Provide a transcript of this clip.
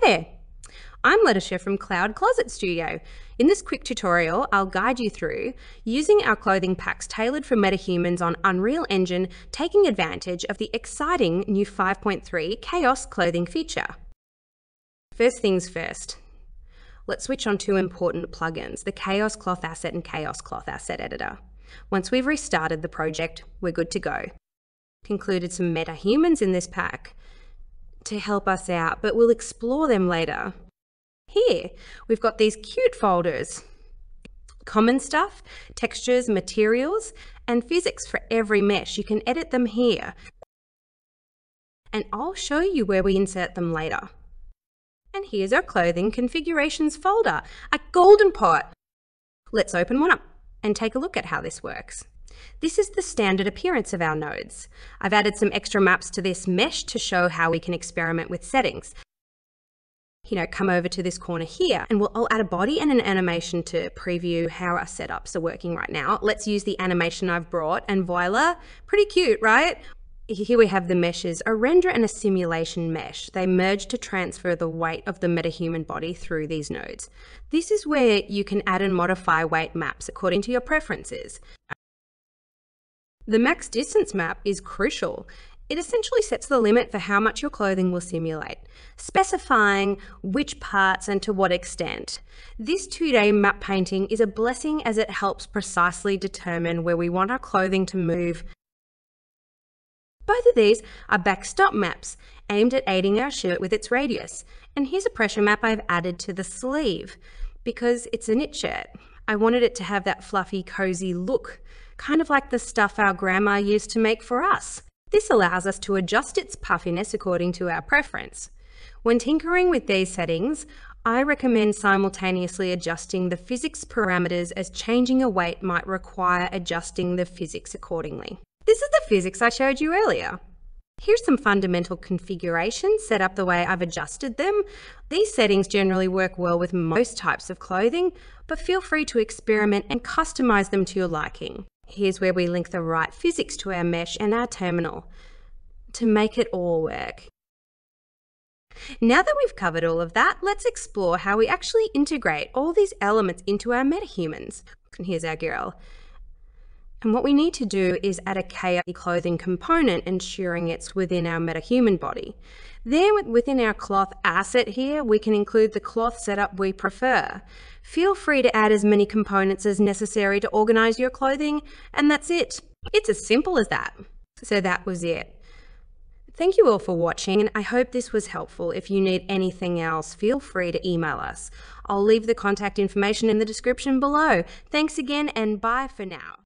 Hi there. I'm Letitia from Cloud Closet Studio. In this quick tutorial, I'll guide you through using our clothing packs tailored for metahumans on Unreal Engine, taking advantage of the exciting new 5.3 Chaos clothing feature. First things first, let's switch on two important plugins, the Chaos Cloth Asset and Chaos Cloth Asset Editor. Once we've restarted the project, we're good to go. Included some metahumans in this pack to help us out, but we'll explore them later. Here, we've got these cute folders. Common stuff, textures, materials, and physics for every mesh. You can edit them here. And I'll show you where we insert them later. And here's our clothing configurations folder, a golden pot. Let's open one up and take a look at how this works. This is the standard appearance of our nodes. I've added some extra maps to this mesh to show how we can experiment with settings you know, come over to this corner here and we'll, I'll add a body and an animation to preview how our setups are working right now. Let's use the animation I've brought and voila, pretty cute, right? Here we have the meshes, a render and a simulation mesh. They merge to transfer the weight of the metahuman body through these nodes. This is where you can add and modify weight maps according to your preferences. The max distance map is crucial. It essentially sets the limit for how much your clothing will simulate, specifying which parts and to what extent. This 2D map painting is a blessing as it helps precisely determine where we want our clothing to move. Both of these are backstop maps aimed at aiding our shirt with its radius. And here's a pressure map I've added to the sleeve because it's a knit shirt. I wanted it to have that fluffy, cozy look, kind of like the stuff our grandma used to make for us. This allows us to adjust its puffiness according to our preference. When tinkering with these settings, I recommend simultaneously adjusting the physics parameters as changing a weight might require adjusting the physics accordingly. This is the physics I showed you earlier. Here's some fundamental configurations set up the way I've adjusted them. These settings generally work well with most types of clothing, but feel free to experiment and customize them to your liking. Here's where we link the right physics to our mesh and our terminal to make it all work. Now that we've covered all of that, let's explore how we actually integrate all these elements into our metahumans. And here's our girl. And what we need to do is add a Chaos clothing component, ensuring it's within our metahuman body. Then within our cloth asset here, we can include the cloth setup we prefer. Feel free to add as many components as necessary to organize your clothing, and that's it. It's as simple as that. So that was it. Thank you all for watching, and I hope this was helpful. If you need anything else, feel free to email us. I'll leave the contact information in the description below. Thanks again, and bye for now.